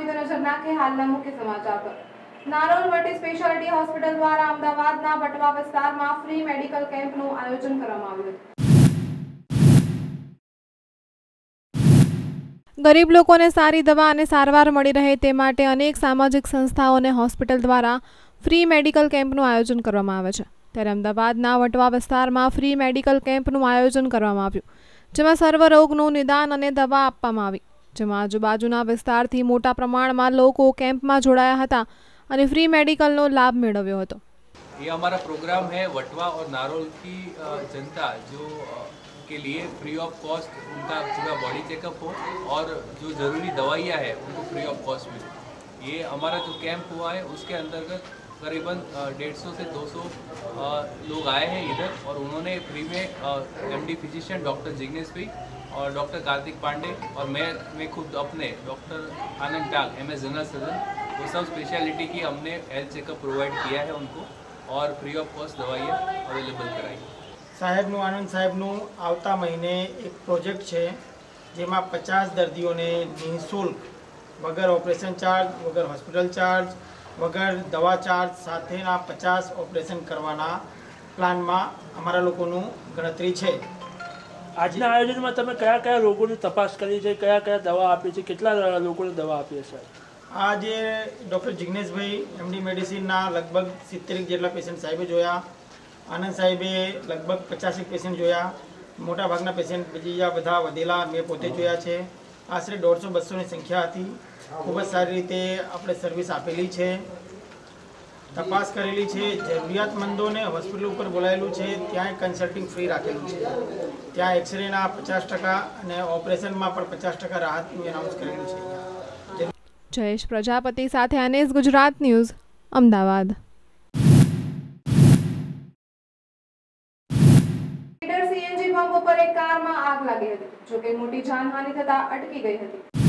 છું નજર નાખે હાલના મુખ્ય સમાચાર પર. નારોલ મલ્ટી સ્પેશિયાલિટી હોસ્પિટલ દ્વારા અમદાવાદના બટવા વિસ્તારમાં ફ્રી મેડિકલ કેમ્પનું આયોજન કરવામાં આવ્યું હતું. ગરીબ લોકોને સારી દવા અને સારવાર મળી રહે તે માટે અનેક સામાજિક સંસ્થાઓ અને હોસ્પિટલ દ્વારા ફ્રી મેડિકલ કેમ્પનું આયોજન કરવામાં આવે છે. ત્યારે અમદાવાદના વટવા વિસ્તારમાં ફ્રી મેડિકલ કેમ્પનું આયોજન કરવામાં આવ્યું, જેમાં સર્વરોગનું નિદાન અને દવા આપવામાં આવી. જેમાં આજુબાજુના વિસ્તારથી મોટા પ્રમાણમાં લોકો કેમ્પમાં જોડાયા હતા અને ફ્રી મેડિકલનો લાભ મેળવ્યો હતો ये हमारा प्रोग्राम है वटवा और नारोल की अ, जनता जो अ, के लिए फ्री ऑफ कॉस्ट उनका पूरा बॉडी चेकअप हो और जो ज़रूरी दवाइयाँ हैं उनको फ्री ऑफ कॉस्ट मिले ये हमारा जो कैंप हुआ है उसके अंतर्गत करीबन डेढ़ सौ से 200 अ, लोग आए हैं इधर और उन्होंने फ्री में M D physician doctor Jignesh bhai और डॉक्टर कार्तिक पांडे और मैं मैं खुद अपने डॉक्टर आनंद टाग एम एस जनरल सर्जन वो सब स्पेशलिटी की हमने हेल्थ चेकअप प्रोवाइड किया है उनको और फ्री ऑफ कॉस्ट दवाइयाँ अवेलेबल कराई સાહેબનું આનંદ સાહેબનું આવતા મહિને એક પ્રોજેક્ટ છે જેમાં પચાસ દર્દીઓને નિઃશુલ્ક વગર ઓપરેશન ચાર્જ વગર હોસ્પિટલ ચાર્જ વગર દવા ચાર્જ સાથેના પચાસ ઓપરેશન કરવાના પ્લાનમાં અમારા લોકોનું ગણતરી છે આજના આયોજનમાં તમે કયા કયા રોગોની તપાસ કરી છે, કયા કયા દવા આપી છે, કેટલા લોકોને દવા આપી છે આ જે ડૉક્ટર જિગ્નેશભાઈ, એમડી મેડિસિનના લગભગ સિત્તેરેક જેટલા પેશન્ટ સાહેબે જોયા. આનંદ સાહેબે લગભગ પચાસેક પેશન્ટ જોયા. મોટાભાગના પેશન્ટ બીજા બધા વધેલા મેં પોતે જોયા છે. આશરે દોઢસો બસોની સંખ્યા હતી. ખૂબ જ સારી રીતે આપણે સર્વિસ આપેલી છે. તપાસ કરેલી છે જરૂરિયાતમંદોને હોસ્પિટલ ઉપર બોલાયેલું છે ત્યાં કન્સલ્ટિંગ ફ્રી રાખેલું છે. ત્યાં એક્સરેના પચાસ ટકા અને ઓપરેશનમાં પણ પચાસ ટકા રાહતનું એનાઉન્સ કરેલું છે જયેશ પ્રજાપતિ સાથે NS Gujarat news Ahmedabad. CNG pump ઉપર એક કારમાં આગ લાગી હતી જોકે મોટી જાનહાનિ થતા અટકી ગઈ હતી.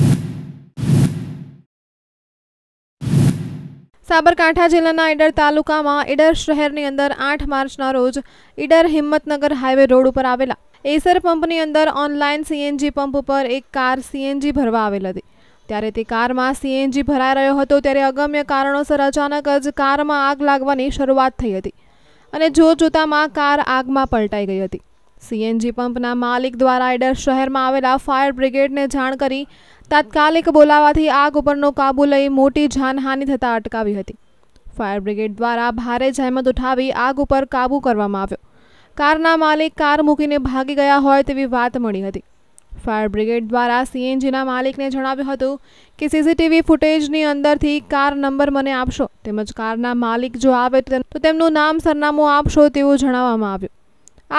સાબરકાંઠા જિલ્લાના ઈડર તાલુકામાં ઈડર શહેરની અંદર આઠ માર્ચના રોજ ઈડર હિંમતનગર હાઈવે રોડ ઉપર આવેલા એસર પંપની અંદર ઓનલાઈન સીએનજી પંપ ઉપર એક કાર સીએનજી ભરવા આવેલ હતી. ત્યારે તે કારમાં સીએનજી ભરાઈ રહ્યો હતો ત્યારે અગમ્ય કારણોસર અચાનક જ કારમાં આગ લાગવાની શરૂઆત થઈ હતી અને જો જોતામાં કાર આગમાં પલટાઈ ગઈ હતી. સીએનજી પંપના માલિક દ્વારા ઈડર શહેરમાં આવેલા ફાયર બ્રિગેડને જાણ કરી તાત્કાલિક બોલાવાથી આગ ઉપરનો કાબુ લઈ મોટી જાનહાનિ થતાં અટકાવી હતી. ફાયર બ્રિગેડ દ્વારા ભારે જહેમત ઉઠાવી આગ ઉપર કાબુ કરવામાં આવ્યો. કારના માલિક કાર મૂકીને ભાગી ગયા હોય તેવી વાત મળી હતી. ફાયર બ્રિગેડ દ્વારા સીએનજીના માલિકને જણાવ્યું હતું કે સીસીટીવી ફૂટેજની અંદરથી કાર નંબર મને આપશો તેમજ કારના માલિક જો આવે તો તેમનું નામ સરનામું આપશો તેવું જણાવવામાં આવ્યું.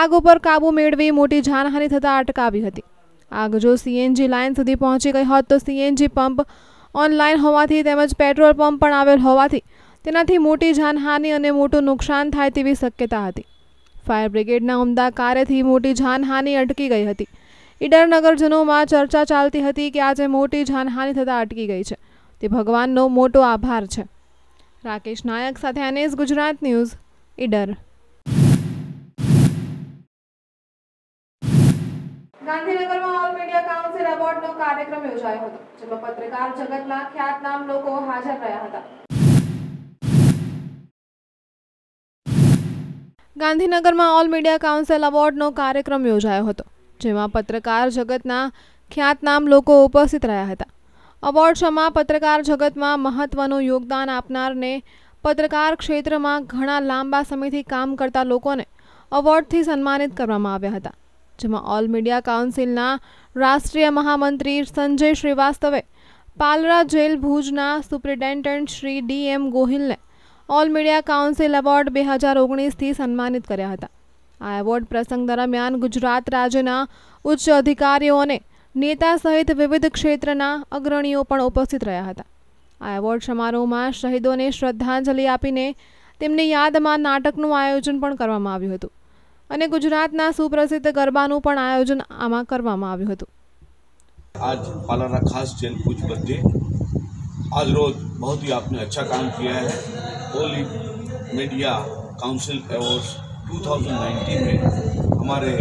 આગ ઉપર કાબુ મેળવી મોટી જાનહાનિ થતાં અટકાવી હતી. આગ જો સીએનજી લાઇન સુધી પહોંચી ગઈ હોત તો સીએનજી પંપ ઓનલાઈન હોવાથી તેમજ પેટ્રોલ પંપ પણ આવેલ હોવાથી તેનાથી મોટી જાનહાનિ અને મોટું નુકસાન થાય તેવી શક્યતા હતી. ફાયર બ્રિગેડના ઉમદા કાર્યથી મોટી જાનહાનિ અટકી ગઈ હતી. ઈડર નગરજનોમાં ચર્ચા ચાલતી હતી કે આજે મોટી જાનહાનિ થતાં અટકી ગઈ છે. તે ભગવાનનો મોટો આભાર છે. રાકેશ નાયક સાથે એનએસ ગુજરાત ન્યૂઝ, ઈડર. ગાંધીનગરમાં ઓલ મીડિયા કાઉન્સિલ એવોર્ડનો કાર્યક્રમ યોજાયો હતો, જેમાં પત્રકાર જગતના ખ્યાતનામ લોકો હાજર રહ્યા હતા. ગાંધીનગરમાં ઓલ મીડિયા કાઉન્સિલ એવોર્ડનો કાર્યક્રમ યોજાયો હતો, જેમાં પત્રકાર જગતના ખ્યાતનામ લોકો ઉપસ્થિત રહ્યા હતા. અવોર્ડ શોમાં પત્રકાર જગતમાં મહત્વનું યોગદાન આપનારને પત્રકાર ક્ષેત્રમાં ઘણા લાંબા સમયથી કામ કરતા લોકોને અવોર્ડથી સન્માનિત કરવામાં આવ્યા હતા. જેમાં ઓલ મીડિયા કાઉન્સિલના રાષ્ટ્રીય મહામંત્રી સંજય શ્રીવાસ્તવે, પાલરા જેલ ભુજના સુપ્રિન્ટેન્ડન્ટ શ્રી ડી એમ ગોહિલને ઓલ મીડિયા કાઉન્સિલ એવોર્ડ બે હજાર ઓગણીસથી સન્માનિત કર્યા હતા. આ એવોર્ડ પ્રસંગ દરમિયાન ગુજરાત રાજ્યના ઉચ્ચ અધિકારીઓ અને નેતા સહિત વિવિધ ક્ષેત્રના અગ્રણીઓ પણ ઉપસ્થિત રહ્યા હતા. આ એવોર્ડ સમારોહમાં શહીદોને શ્રદ્ધાંજલિ આપીને તેમની યાદમાં નાટકનું આયોજન પણ કરવામાં આવ્યું હતું. અને ગુજરાતના સુપ્રસિદ્ધ ગરબાનું પણ આયોજન આમાં કરવામાં આવ્યું હતું आज पालारा खास जेल पूछ बच्चे आज रोज बहुत ही आपने अच्छा काम किया है ऑल मीडिया काउंसिल अवार्ड्स 2019 में हमारे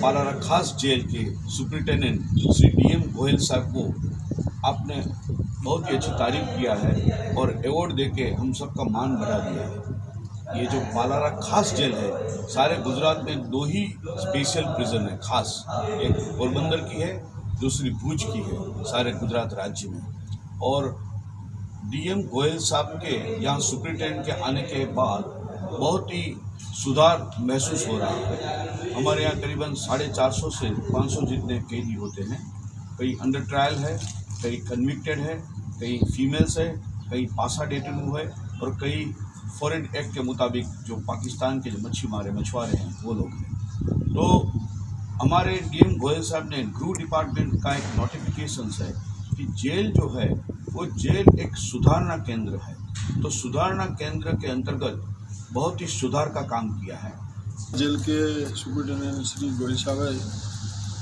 पालारा खास जेल के superintendent Shri D M Goyal साहब को आपने बहुत ही अच्छी तारीफ किया है और अवार्ड देके हम सबका मान बढ़ा दिया है ये जो पालारा खास जेल है, सारे गुजरात में दो ही स्पेशल प्रिजन है, खास। एक पोरबंदर की है, दूसरी भुज की है, सारे गुजरात राज्य में। और डीएम गोयल साहब के यहाँ सुप्रिटेंडेंट के आने के बाद बहुत ही सुधार महसूस हो रहा है। हमारे यहाँ करीबन साढ़े चार सौ से पाँच सौ जितने कैदी होते हैं कई अंडर ट्रायल है कई कन्विक्टेड है कई फीमेल्स है कई पासा डेटेनू है और कई फॉरेन एक्ट के मुताबिक जो पाकिस्तान के जो मच्छी मारे मछुआरे हैं, वो लोग हैं। तो हमारे डीएम गोयल साहब ने गृह डिपार्टमेंट का एक नोटिफिकेशन है कि जेल जो है, वो जेल एक सुधारना केंद्र है। तो सुधारना केंद्र के अंतर्गत बहुत ही सुधार का काम किया है। जेल के सुपरिटेंडेंट श्री गोयल साहब है,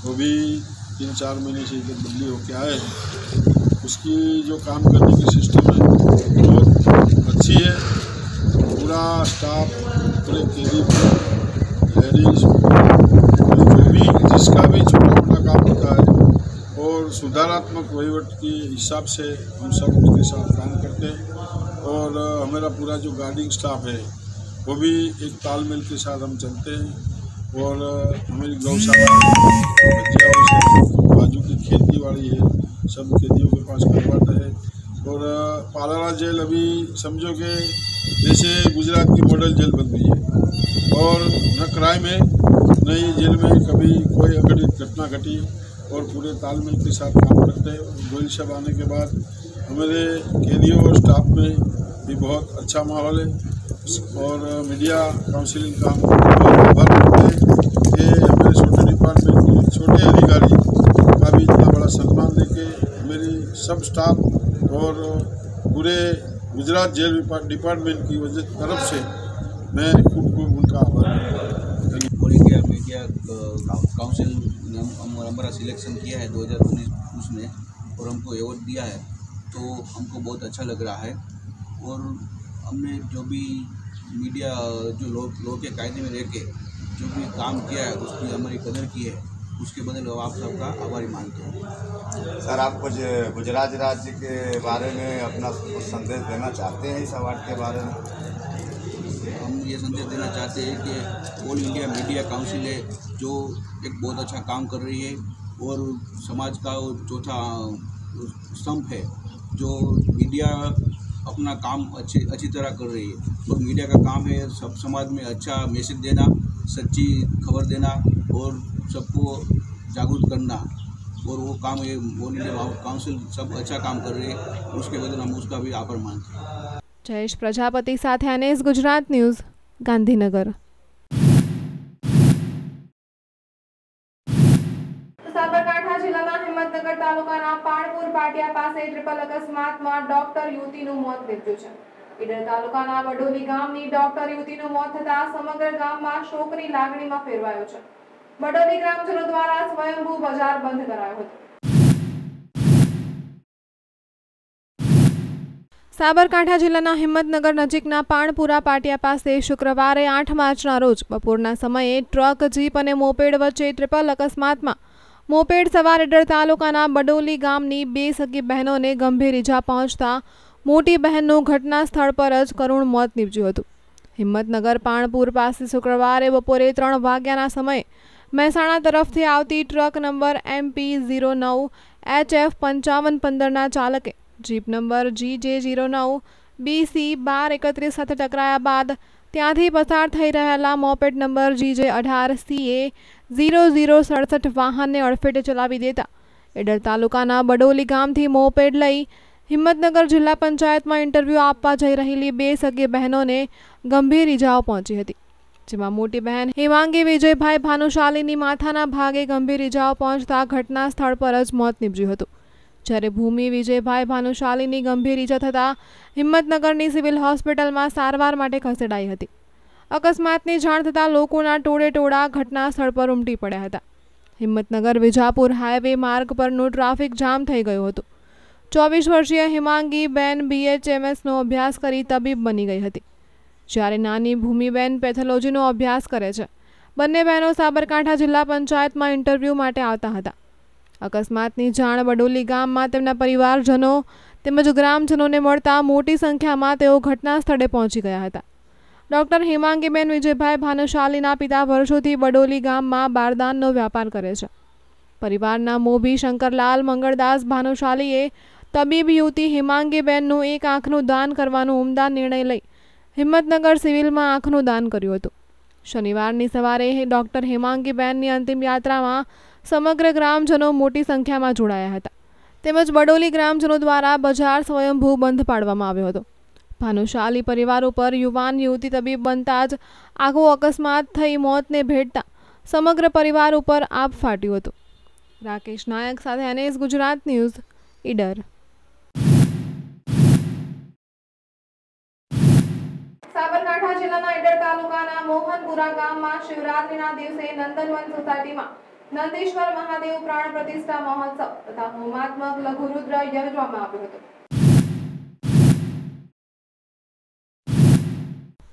वो भी तीन चार महीने से इधर बदली होके आए उसकी जो काम करने की सिस्टम है, बहुत अच्छी है। पूरा स्टाफ पूरे कैदी लेडीज़ जो भी जिसका भी छोटा मोटा काम होता है और सुधारात्मक वहीवट के हिसाब से हम सब उसके साथ काम करते हैं और हमारा पूरा जो गार्डिंग स्टाफ है, वो भी एक तालमेल के साथ हम चलते हैं और हमारी गौशाला बाजू की खेती बाड़ी है, सब खेतियों के पास करवाता है और पालारा जेल अभी समझो कि जैसे गुजरात की मॉडल जेल बन गई है। और न क्राइम है, न ही जेल में कभी कोई अघटित घटना घटी और पूरे तालमेल के साथ काम करते हैं। गोयल साहब आने के बाद हमारे कैदियों और स्टाफ में भी बहुत अच्छा माहौल है। और मीडिया काउंसिलिंग का आभार करते हैं कि हमारे छोटे डिपार्टमेंट के छोटे अधिकारी का भी इतना बड़ा सम्मान देके मेरी सब स्टाफ और पूरे गुजरात जेल डिपार्टमेंट की वजह तरफ़ से मैं खूब खूब उनका आभार मीडिया काउंसिल ने हम- हम- हमारा सिलेक्शन किया है 2019 उसमें, और हमको अवार्ड दिया है तो हमको बहुत अच्छा लग रहा है। और हमने जो भी मीडिया जो लोग लोग के कायदे में रह के जो भी काम किया है, उसकी हमारी कदर की है। उसके बदले आप सबका आभारी मानते हैं। सर आप कुछ गुजरात राज्य के बारे में अपना कुछ संदेश देना चाहते हैं इस अवार्ड के बारे में? हम ये संदेश देना चाहते हैं कि ऑल इंडिया मीडिया काउंसिल है जो एक बहुत अच्छा काम कर रही है और समाज का वो चौथा स्तंभ है जो मीडिया अपना काम अच्छी अच्छी तरह कर रही है। और मीडिया का काम है सब समाज में अच्छा मैसेज देना सच्ची खबर देना और सबको जागरूक करना और वो काम ये ऑल इंडिया काउंसिल सब अच्छा काम कर रही है उसके बदले हम उसका भी आभार मानते हैं જયેશ પ્રજાપતિ સાથે એનએસ ગુજરાત ન્યૂઝ ગાંધીનગર સાબરકાંઠા જિલ્લાના હિંમતનગર તાલુકાના પાણપુર પાટિયા પાસે ટ્રિપલ અકસ્માતમાં ડોક્ટર યુવતીનું મોત નીપજ્યું છે ઈડર તાલુકાના વડોલી ગામની ડોક્ટર યુવતીનું મોત થતા સમગ્ર ગામમાં શોકની લાગણીમાં ફેરવાયો છે વડોલી ગ્રામજનો દ્વારા સ્વયંભૂ બજાર બંધ કરાયો હતો. સાબરકાંઠા જિલ્લાના હિંમતનગર નજીકના પાણપુરા પાટિયા પાસે શુક્રવારે આઠ માર્ચના રોજ બપોરના સમયે ટ્રક, જીપ અને મોપેડ વચ્ચે ટ્રિપલ અકસ્માતમાં મોપેડ સવાર એડર તાલુકાના બડોલી ગામની બે સગી બહેનોને ગંભીર ઇજા પહોંચતા મોટી બહેનનું ઘટના સ્થળ પર જ કરુણ મોત નીપજ્યું હતું. હિંમતનગર પાણપુર પાસે શુક્રવારે બપોરે ત્રણ વાગ્યાના સમયે મહેસાણા તરફથી આવતી ટ્રક નંબર એમપી ઝીરો નવ એચ એફ પંચાવન પંદરના ચાલકે જીપ નંબર જી જે ઝીરો નવ બીસી બાર એકત્રીસ સાથે ટકરાયા બાદ ત્યાંથી પસાર થઈ રહેલા મોપેડ નંબર જી જે અઢાર સીએ ઝીરો ઝીરો સડસઠ વાહનને અડફેટે ચલાવી દેતા એડર તાલુકાના બડોલી ગામથી મોપેડ લઈ હિંમતનગર જિલ્લા પંચાયતમાં ઇન્ટરવ્યૂ આપવા જઈ રહેલી બે સગી બહેનોને ગંભીર ઇજાઓ પહોંચી હતી. જેમાં મોટી બહેન હિમાંગી, વિજયભાઈ ભાનુશાલીની માથાના ભાગે ગંભીર ઇજાઓ પહોંચતા ઘટના સ્થળ પર જ મોત નીપજ્યું હતું. જ્યારે ભૂમિ, વિજયભાઈ ભાનુશાલીની ગંભીર ઈજા થતાં હિંમતનગરની સિવિલ હોસ્પિટલમાં સારવાર માટે ખસેડાઈ હતી. અકસ્માતની જાણ થતાં લોકોના ટોળે ટોળા ઘટના સ્થળ પર ઉમટી પડ્યા હતા. હિંમતનગર, વિજાપુર હાઈવે માર્ગ પરનું ટ્રાફિક જામ થઈ ગયું હતું. ચોવીસ વર્ષીય હિમાંગી બેન બીએચએમએસનો અભ્યાસ કરી તબીબ બની ગઈ હતી. જ્યારે નાની ભૂમિબેન પેથોલોજીનો અભ્યાસ કરે છે. બંને બહેનો સાબરકાંઠા જિલ્લા પંચાયતમાં ઇન્ટરવ્યૂ માટે આવતા હતા. અકસ્માતની જાણ બડોલી ગામમાં તેમના પરિવારજનો તેમજ ગ્રામજનોને મળતા મોટી સંખ્યામાં તેઓ ઘટના સ્થળે પહોંચી ગયા હતા. ડૉક્ટર હેમાંગીબેન વિજયભાઈ ભાનુશાલીના પિતા વર્ષોથી બડોલી ગામમાં બારદાનનો વ્યાપાર કરે છે. પરિવારના મોભી શંકરલાલ મંગળદાસ ભાનુશાલીએ તબીબ યુવતી હેમાંગીબેનનું એક આંખનું દાન કરવાનો ઉમદા નિર્ણય લઈ હિંમતનગર સિવિલમાં આંખનું દાન કર્યું હતું. શનિવારની સવારે ડૉક્ટર હેમાંગીબેનની અંતિમ યાત્રામાં સમગ્ર ગ્રામજનો મોટી સંખ્યામાં જોડાયા હતા. તેમજ બડોલી ગ્રામજનો દ્વારા બજાર સ્વયંભૂ બંધ પાડવામાં આવ્યો હતો. ભાનુશાલી પરિવાર ઉપર યુવાન યુવતી તબીબ બનતા જ આખો અકસ્માત થઈ મોતને ભેટતા સમગ્ર પરિવાર ઉપર આપ ફાટ્યું હતું. રાકેશ નાયક સાથે એનએસ ગુજરાત ન્યૂઝ, ઈડર સાબરકાંઠા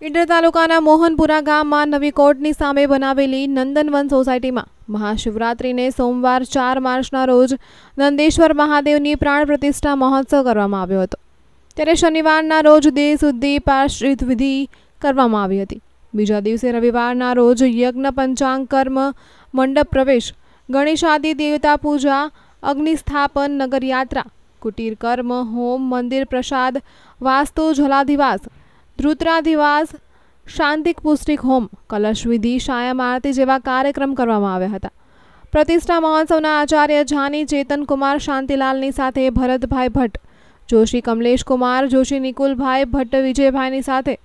જિલ્લાના તાલુકાના મોહનપુરા ગામમાં નવી કોર્ટની સામે બનાવેલી નંદનવન સોસાયટીમાં મહાશિવરાત્રિને સોમવાર ચાર માર્ચના રોજ નંદેશ્વર મહાદેવની પ્રાણ પ્રતિષ્ઠા મહોત્સવ કરવામાં આવ્યો હતો. ત્યારે શનિવારના રોજ દેહ શુદ્ધિ પાશ્રિત વિધિ કરવામાં આવી હતી. બીજા દિવસે રવિવારના રોજ યજ્ઞ, પંચાંગ, કર્મ, મંડપ પ્રવેશ ગણેશાદિ દેવતા પૂજા, અગ્નિસ્થાપન, નગરયાત્રા, કુટીર કર્મ, હોમ, મંદિર પ્રસાદ, વાસ્તુ, જલાધિવાસ, ધૃતરાધિવાસ, શાંતિક પુષ્ટિક હોમ, કલશ વિધિ શાયમ આરતી જેવા કાર્યક્રમ કરવામાં આવ્યા હતા. પ્રતિષ્ઠા મહોત્સવના આચાર્ય જાની ચેતન કુમાર શાંતિલાલની સાથે ભરતભાઈ ભટ્ટ, જોશી કમલેશ કુમાર જોશી નિકુલભાઈ ભટ્ટ, વિજયભાઈની સાથે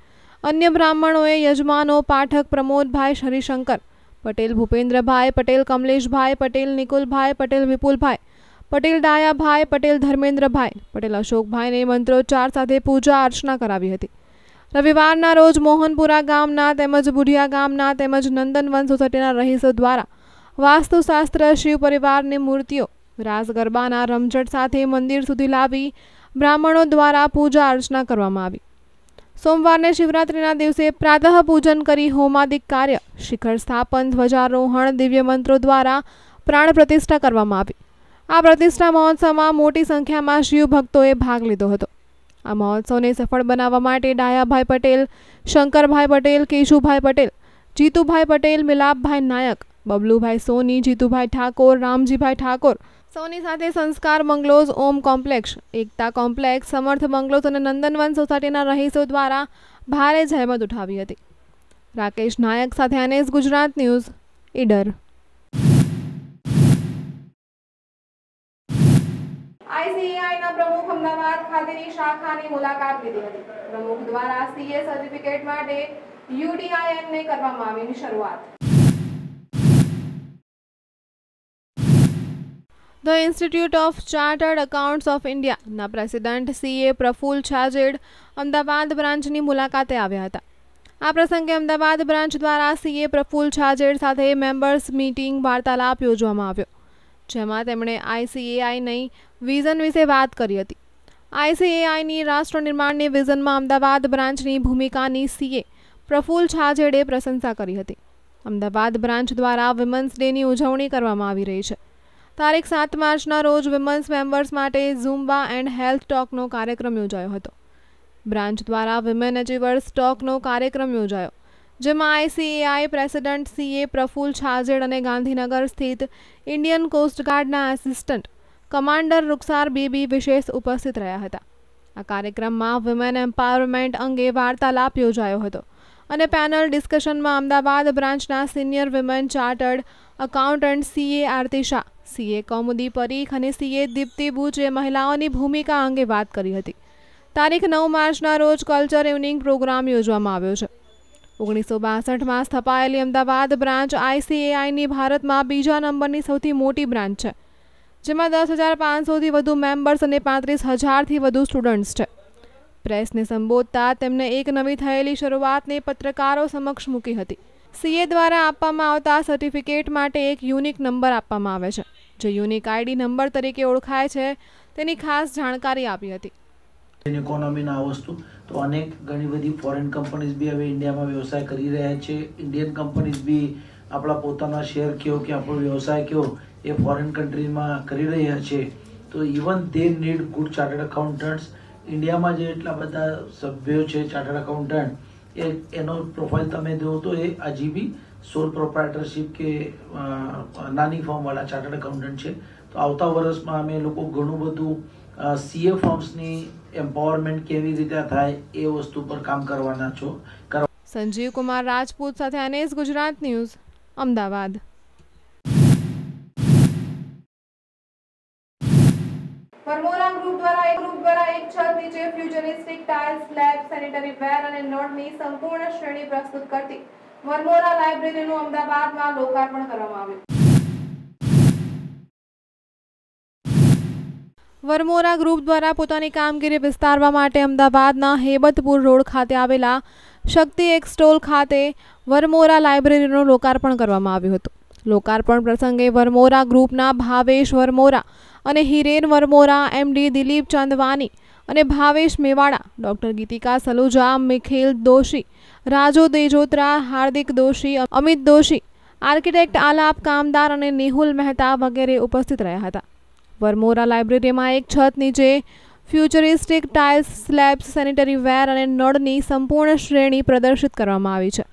અન્ય બ્રાહ્મણોએ યજમાનો પાઠક પ્રમોદભાઈ હરિશંકર, પટેલ ભૂપેન્દ્રભાઈ, પટેલ કમલેશભાઈ, પટેલ નિકુલભાઈ, પટેલ વિપુલભાઈ, પટેલ ડાયાભાઈ, પટેલ ધર્મેન્દ્રભાઈ, પટેલ અશોકભાઈને મંત્રોચ્ચાર સાથે પૂજા અર્ચના કરાવી હતી. રવિવારના રોજ મોહનપુરા ગામના તેમજ બુઢિયા ગામના તેમજ નંદનવન સોસાયટીના રહીશો દ્વારા વાસ્તુશાસ્ત્ર શિવ પરિવારની મૂર્તિઓ, રાસ ગરબાના રમઝટ સાથે મંદિર સુધી લાવી બ્રાહ્મણો દ્વારા પૂજા અર્ચના કરવામાં આવી. સોમવારને શિવરાત્રિના દિવસે પ્રાતઃ પૂજન કરી હોમાદિક કાર્ય. શિખર સ્થાપન, ધ્વજારોહણ, દિવ્ય મંત્રો દ્વારા પ્રાણ પ્રતિષ્ઠા કરવામાં આવી. આ પ્રતિષ્ઠા મહોત્સવમાં મોટી સંખ્યામાં શિવ ભક્તોએ ભાગ લીધો હતો. આ મહોત્સવને સફળ બનાવવા માટે ડાયાભાઈ પટેલ, શંકરભાઈ પટેલ, કેશુભાઈ પટેલ, જીતુભાઈ પટેલ, મિલાપભાઈ નાયક, બબલુભાઈ સોની, જીતુભાઈ ઠાકોર, રામજીભાઈ ઠાકોર સૌની સાથે Sanskar bungalows Om complex Ekta complex Samarth bungalows અને નંદનવન સોસાયટીના રહીશો દ્વારા ભારે જહેમત ઉઠાવી હતી. રાકેશ નાયક સાથે અનેસ ગુજરાત ન્યૂઝ, ઈડર. આઈસીએઆઈના પ્રમુખ અમદાવાદ ખાતેની શાખાની મુલાકાત લીધી હતી. પ્રમુખ દ્વારા સીએ સર્ટિફિકેટ માટે યુડીઆઈએનને કરવામાં આવીની શરૂઆત. The institute of chartered accounts of ઇન્ડિયાના પ્રેસિડેન્ટ સીએ પ્રફુલ છાજેડ અમદાવાદ બ્રાન્ચની મુલાકાતે આવ્યા હતા. આ પ્રસંગે અમદાવાદ બ્રાન્ચ દ્વારા સીએ પ્રફુલ છાજેડ સાથે મેમ્બર્સ મીટિંગ વાર્તાલાપ યોજવામાં આવ્યો, જેમાં તેમણે આઈસીએઆઈની વિઝન વિશે વાત કરી હતી. આઈસીએઆઈની રાષ્ટ્ર નિર્માણની વિઝનમાં અમદાવાદ બ્રાન્ચની ભૂમિકાની સીએ પ્રફુલ છાજેડે પ્રશંસા કરી હતી. અમદાવાદ બ્રાન્ચ દ્વારા વિમન્સ ડેની ઉજવણી કરવામાં આવી રહી છે. તારીખ સાત માર્ચના રોજ વિમન્સ મેમ્બર્સ માટે ઝુમ્બા એન્ડ હેલ્થ ટોકનો કાર્યક્રમ યોજાયો હતો. બ્રાન્ચ દ્વારા વિમેન અચીવર્સ ટોકનો કાર્યક્રમ યોજાયો, જેમાં ICAI president CA Praful Chhajed અને ગાંધીનગર સ્થિત ઇન્ડિયન કોસ્ટગાર્ડના આસિસ્ટન્ટ કમાન્ડર રૂકસાર બીબી વિશેષ ઉપસ્થિત રહ્યા હતા. આ કાર્યક્રમમાં વિમેન એમ્પાવરમેન્ટ અંગે વાર્તાલાપ યોજાયો હતો અને પેનલ ડિસ્કશનમાં અમદાવાદ બ્રાન્ચના senior women chartered accountant CA Aarti Shah CA Kaumudi Parikh અને સીએ દીપ્તિ બુચે મહિલાઓની ભૂમિકા અંગે વાત કરી હતી. તારીખ નવ માર્ચના રોજ કલ્ચર ઇવનિંગ પ્રોગ્રામ યોજવામાં આવ્યો છે. ઓગણીસો બાસઠમાં સ્થપાયેલી અમદાવાદ બ્રાન્ચ આઈસીએઆઈની ભારતમાં બીજા નંબરની સૌથી મોટી બ્રાન્ચ છે, જેમાં દસ હજાર પાંચસોથી વધુ મેમ્બર્સ અને પાંત્રીસ હજારથી વધુ સ્ટુડન્ટ્સ છે. પ્રેસને સંબોધતા તેમને એક નવી થયેલી શરૂઆતને પત્રકારો સમક્ષ મૂકી હતી. સીએ દ્વારા આપવામાં આવતા સર્ટિફિકેટ માટે એક યુનિક નંબર આપવામાં આવે છે. જે યુનિક આઈડી નંબર તરીકે ઓળખાય છે, તેની ખાસ જાણકારી આપી હતી. ઇકોનોમીના આ વસ્તુ, તો અનેક ઘણી બધી ફોરેન કંપનીઝ બી હવે ઇન્ડિયામાં વ્યવસાય કરી રહ્યા છે. ઇન્ડિયન કંપનીઝ બી આપણા પોતાના શેર કયો કે આપણો વ્યવસાય કયો, એ ફોરેન કન્ટ્રીમાં કરી રહ્યા છે. તો ઇવન તે નીડ ગુડ ચાર્ટર્ડ અકાઉન્ટન્ટ્સ ઇન્ડિયામાં જે એટલા બધા સભ્યો છે ચાર્ટર્ડ અકાઉન્ટન્ટ એ એનો પ્રોફાઇલ તમે દો તો એ હજી બી સોલ પ્રોપ્રાઇટરશીપ કે નાની ફોર્મવાળા ચાર્ટર્ડ એકાઉન્ટન્ટ છે. તો આવતા વર્ષમાં અમે લોકો ઘણું બધું સીએ ફોર્મ્સની એમ્પાવરમેન્ટ કેવી રીતે થાય એ વસ્તુ પર કામ કરવાના છો. સંજીવ કુમાર રાજપૂત સાથે NS Gujarat news, Ahmedabad Varmora group દ્વારા એક ગ્રુપ દ્વારા એક છત નીચે futuristic tiles slab sanitary ware નળની સંપૂર્ણ શ્રેણી પ્રસ્તુત કરતી વરમોરા લાઇબ્રેરીનું અમદાવાદમાં લોકાર્પણ કરવામાં આવ્યું. વરમોરા ગ્રુપ દ્વારા પોતાની કામગીરી વિસ્તારવા માટે અમદાવાદના હેબતપુર રોડ ખાતે આવેલા શક્તિ એક સ્ટોલ ખાતે વરમોરા લાઇબ્રેરીનું લોકાર્પણ કરવામાં આવ્યું હતું. લોકાર્પણ પ્રસંગે વરમોરા ગ્રુપના ભાવેશ વરમોરા અને હિરેન વરમોરા એમડી દિલીપ ચાંદવાની અને ભાવેશ મેવાડા, ડોક્ટર ગીતિકા સલુજા, મિખેલ દોશી, રાજુ દેજોત્રા હાર્દિક દોશી, અમિત દોશી, આર્કિટેક્ટ આલાપ કામદાર અને નિહુલ મહેતા વગેરે ઉપસ્થિત રહ્યા હતા. વરમોરા લાઇબ્રેરીમાં એક છત નીચે futuristic tiles, slabs, sanitary ware અને નળની સંપૂર્ણ શ્રેણી પ્રદર્શિત કરવામાં આવી છે.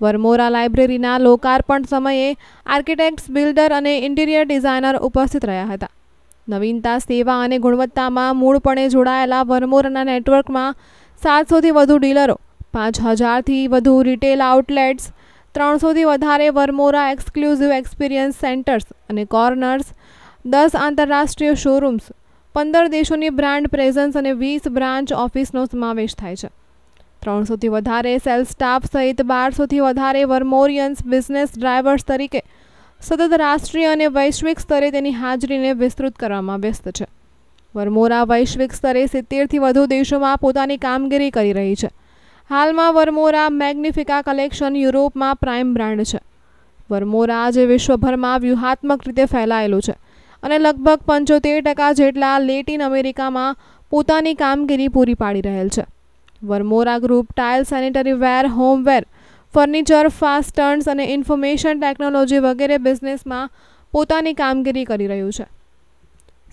વરમોરા લાઇબ્રેરીના લોકાર્પણ સમયે આર્કિટેક્ટ્સ, બિલ્ડર અને ઇન્ટિરિયર ડિઝાઇનર ઉપસ્થિત રહ્યા હતા. નવીનતા, સેવા અને ગુણવત્તામાં મૂળપણે જોડાયેલા વરમોરાના નેટવર્કમાં સાતસોથી વધુ ડીલરો, પાંચ હજારથી વધુ રિટેલ આઉટલેટ્સ, ત્રણસોથી વધારે વરમોરા એક્સક્લુઝિવ એક્સપિરિયન્સ સેન્ટર્સ અને કોર્નર્સ, દસ આંતરરાષ્ટ્રીય શોરૂમ્સ, પંદર દેશોની બ્રાન્ડ પ્રેઝન્સ અને વીસ બ્રાન્ચ ઓફિસનો સમાવેશ થાય છે. ત્રણસોથી વધારે સેલ્સ સ્ટાફ સહિત બારસોથી વધારે વરમોરિયન્સ બિઝનેસ ડ્રાઈવર્સ તરીકે સતત રાષ્ટ્રીય અને વૈશ્વિક સ્તરે તેની હાજરીને વિસ્તૃત કરવામાં વ્યસ્ત છે. વરમોરા વૈશ્વિક સ્તરે સિત્તેરથી વધુ દેશોમાં પોતાની કામગીરી કરી રહી છે. હાલમાં વરમોરા મેગ્નિફિકા કલેક્શન યુરોપમાં પ્રાઇમ બ્રાન્ડ છે. વરમોરા આજે વિશ્વભરમાં વ્યૂહાત્મક રીતે ફેલાયેલું છે અને લગભગ પંચોતેર ટકા જેટલા લેટિન અમેરિકામાં પોતાની કામગીરી પૂરી પાડી રહેલ છે. Varmora group tile sanitary ware, homeware furniture fasteners અને ઇન્ફોર્મેશન ટેકનોલોજી વગેરે બિઝનેસમાં પોતાની કામગીરી કરી રહ્યું છે.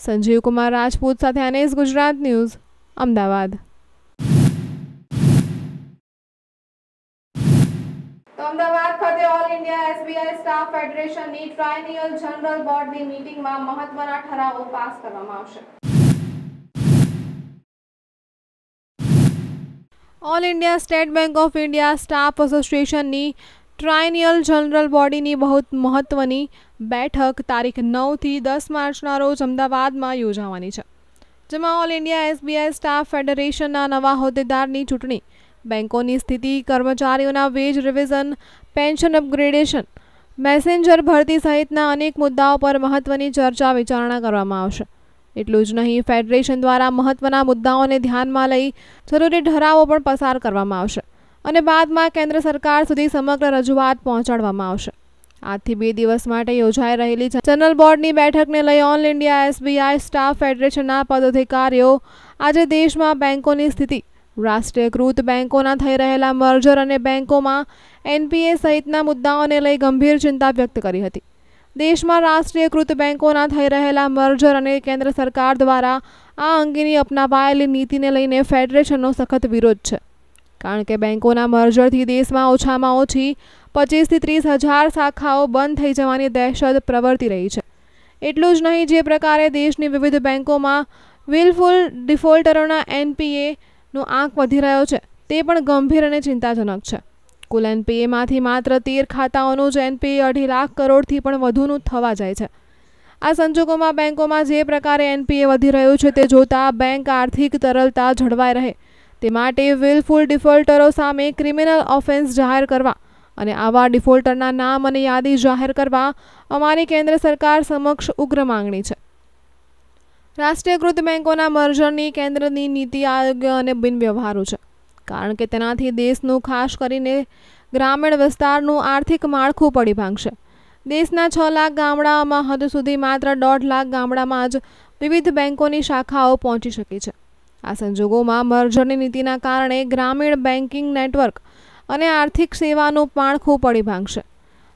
સંજીવ કુમાર રાજપૂત સાથે અનેસ ગુજરાત ન્યૂઝ, અમદાવાદ. અમદાવાદ ખાતે ઓલ ઇન્ડિયા એસબીઆઈ સ્ટાફ ફેડરેશનની ટ્રાયનિયલ જનરલ બોર્ડની મીટિંગમાં મહત્વના ઠરાવો પાસ કરવામાં આવશે. All India State Bank of India staff એસોસિએશનની triennial general બોડીની બહુ મહત્ત્વની બેઠક તારીખ નવથી દસ માર્ચના રોજ અમદાવાદમાં યોજાવાની છે, જેમાં ઓલ ઇન્ડિયા એસબીઆઈ સ્ટાફ ફેડરેશનના નવા હોદ્દેદારની ચૂંટણી, બેંકોની સ્થિતિ, કર્મચારીઓના wage revision pension upgradation messenger ભરતી સહિતના અનેક મુદ્દાઓ પર મહત્વની ચર્ચા વિચારણા કરવામાં આવશે. એટલું જ નહીં, ફેડરેશન દ્વારા મહત્વના મુદ્દાઓને ધ્યાનમાં લઈ જરૂરી ઠરાવો પણ પસાર કરવામાં આવશે અને બાદમાં કેન્દ્ર સરકાર સુધી સમગ્ર રજૂઆત પહોંચાડવામાં આવશે. આજથી બે દિવસ માટે યોજાઈ રહેલી જનરલ બોર્ડની બેઠકને લઈ ઓલ ઇન્ડિયા એસબીઆઈ સ્ટાફ ફેડરેશનના પદાધિકારીઓ આજે દેશમાં બેન્કોની સ્થિતિ, રાષ્ટ્રીયકૃત બેન્કોના થઈ રહેલા મર્જર અને બેન્કોમાં એનપીએ સહિતના મુદ્દાઓને લઈ ગંભીર ચિંતા વ્યક્ત કરી હતી. દેશમાં રાષ્ટ્રીયકૃત બેંકોના થઈ રહેલા મર્જર અને કેન્દ્ર સરકાર દ્વારા આ અંગેની અપનાવાયેલી નીતિને લઈને ફેડરેશનનો સખત વિરોધ છે. કારણ કે બેંકોના મર્જરથી દેશમાં ઓછામાં ઓછી પચીસથી ત્રીસ હજાર શાખાઓ બંધ થઈ જવાની દહેશત પ્રવર્તી રહી છે. એટલું જ નહીં, જે પ્રકારે દેશની વિવિધ બેંકોમાં વિલફુલ ડિફોલ્ટરોના એનપીએનો આંક વધી રહ્યો છે, તે પણ ગંભીર અને ચિંતાજનક છે. કુલ એનપીએમાંથી માત્ર તેર ખાતાઓનું જ એનપીએ અઢી લાખ કરોડથી પણ વધુનું થવા જાય છે. આ સંજોગોમાં બેંકોમાં જે પ્રકારે એનપીએ વધી રહ્યું છે તે જોતા બેંક આર્થિક તરલતા જળવાઈ રહે. તે માટે વિલફુલ ડિફોલ્ટરો સામે ક્રિમિનલ ઓફેન્સ જાહેર કરવા અને આવા ડિફોલ્ટરના નામ અને યાદી જાહેર કરવા અમારી કેન્દ્ર સરકાર સમક્ષ ઉગ્ર માંગણી છે. રાષ્ટ્રીયકૃત બેંકોના મર્જરની કેન્દ્રની નીતિ આયોગ્ય અને બિનવ્યવહારુ છે. કારણ કે તેનાથી દેશનું ખાસ કરીને ગ્રામીણ વિસ્તારનું આર્થિક માળખું પડી ભાંગશે. દેશના છ લાખ ગામડાઓમાં હદ સુધી માત્ર દોઢ લાખ ગામડામાં જ વિવિધ બેંકોની શાખાઓ પહોંચી શકી છે. આ સંજોગોમાં મર્જરની નીતિના કારણે ગ્રામીણ બેન્કિંગ નેટવર્ક અને આર્થિક સેવાનું માળખું પડી ભાંગશે.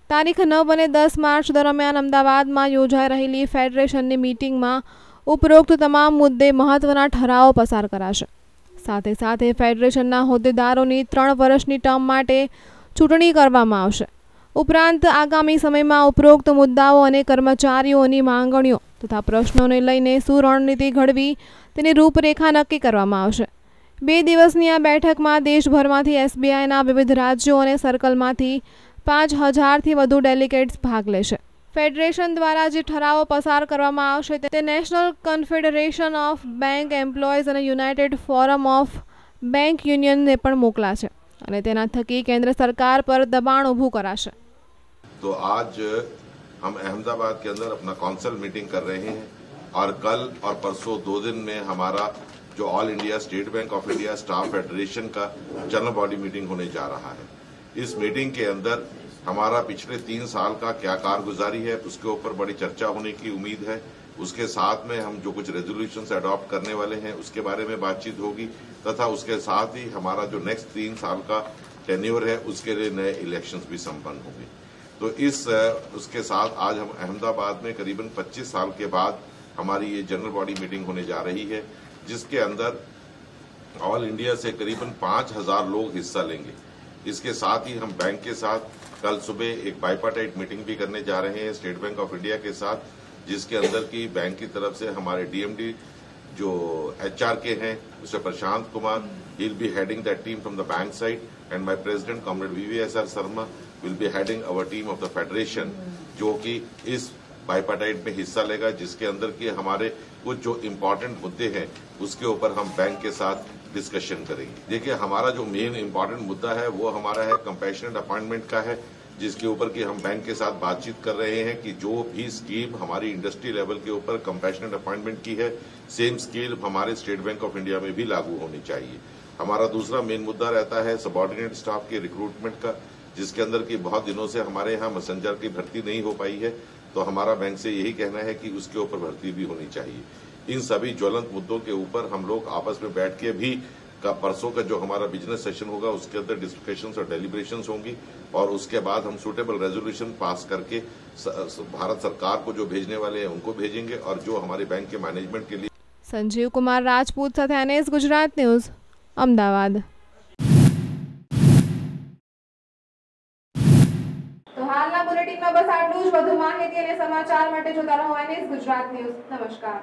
તારીખ નવ અને દસ માર્ચ દરમિયાન અમદાવાદમાં યોજાઈ રહેલી ફેડરેશનની મીટિંગમાં ઉપરોક્ત તમામ મુદ્દે મહત્વના ઠરાવો પસાર કરાશે. સાથે સાથે ફેડરેશનના હોદ્દેદારોની ત્રણ વર્ષની ટર્મ માટે ચૂંટણી કરવામાં આવશે. ઉપરાંત આગામી સમયમાં ઉપરોક્ત મુદ્દાઓ અને કર્મચારીઓની માંગણીઓ તથા પ્રશ્નોને લઈને શું રણનીતિ ઘડવી તેની રૂપરેખા નક્કી કરવામાં આવશે. બે દિવસની આ બેઠકમાં દેશભરમાંથી એસબીઆઈના વિવિધ રાજ્યો અને સર્કલમાંથી પાંચ હજારથી વધુ ડેલિગેટ્સ ભાગ લેશે. ફેડરેશન દ્વારા જે ઠરાવો પસાર કરવામાં આવશે તે national confederation of bank employees અને યુનાઇટેડ ફોરમ ઓફ બેંક યુનિયનને પણ મોકલાશે અને તેના થકી કેન્દ્ર સરકાર પર દબાણ ઊભું કરાશે तो आज हम अहमदाबाद के अंदर अपना काउंसिल मीटिंग कर रहे हैं और कल और परसों दो दिन में हमारा जो all India state bank of India staff federation का जनरल बॉडी मीटिंग होने जा रहा है इस मीटिंग के अंदर हमारा पिछले तीन साल का क्या कारगुजारी है, उसके ऊपर बड़ी चर्चा होने की उम्मीद है। उसके साथ में हम जो कुछ रेजोल्यूशन अडॉप्ट करने वाले हैं, उसके बारे में बातचीत होगी, तथा उसके साथ ही हमारा जो नेक्स्ट तीन साल का टेन्योर है, उसके लिए नए इलेक्शंस भी संपन्न होंगे। तो इस उसके साथ आज हम अहमदाबाद में करीबन 25 साल के बाद हमारी ये जनरल बॉडी मीटिंग होने जा रही है, जिसके अंदर ऑल इंडिया से करीबन पाँच हज़ार लोग हिस्सा लेंगे। इसके साथ ही हम बैंक के साथ कल सुबह एक बाइपाटाइट मीटिंग भी करने जा रहे हैं स्टेट बैंक ऑफ़ इंडिया के साथ, जिसके अंदर की बैंक की तरफ़ से हमारे डीएमडी जो एचआर के हैं, mister Prashant Kumar, he'll be heading that team from the bank side, and my president, comrade VVSR Sharma will be heading our team of the federation जो कि इस बाइपाटाइट में हिस्सा लेगा, जिसके अंदर की हमारे कुछ जो इम्पोर्टेंट मुद्दे हैं, उसके ऊपर हम बैंक के साथ डिस्कशन करेंगे। देखिए, हमारा जो मेन इम्पोर्टेंट मुद्दा है, वो हमारा है कंपैशनेट अपॉइंटमेंट का है, जिसके ऊपर की हम बैंक के साथ बातचीत कर रहे हैं कि जो भी स्कीम हमारी इंडस्ट्री लेवल के ऊपर कंपैशनेट अपॉइंटमेंट की है सेम स्कीम हमारे स्टेट बैंक ऑफ़ इंडिया में भी लागू होनी चाहिए। हमारा दूसरा मेन मुद्दा रहता है सबॉर्डिनेट स्टाफ के रिक्रूटमेंट का, जिसके अंदर की बहुत दिनों से हमारे यहाँ मैसेंजर की भर्ती नहीं हो पाई है तो हमारा बैंक से यही कहना है कि उसके ऊपर भर्ती भी होनी चाहिए। इन सभी ज्वलंत मुद्दों के ऊपर हम लोग आपस में बैठ के भी का परसों का जो हमारा बिजनेस सेशन होगा उसके अंदर डिस्कशन और डेलिब्रेशन होंगी और उसके बाद हम सुटेबल रेजोल्यूशन पास करके स- स- भारत सरकार को जो भेजने वाले हैं उनको भेजेंगे और जो हमारे बैंक के मैनेजमेंट के लिए સંજીવ કુમાર રાજપૂત સાથે એનએસ ગુજરાત ન્યૂઝ અમદાવાદ તો હાલના બુલેટિનમાં બસ આટલું જ વધુ માહિતી અને સમાચાર માટે જોતા રહો એનએસ ગુજરાત ન્યૂઝ નમસ્કાર